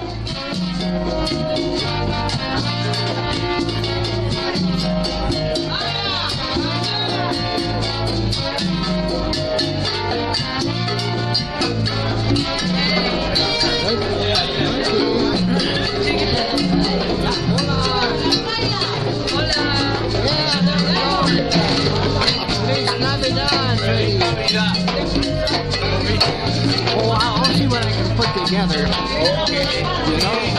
Música together. You know?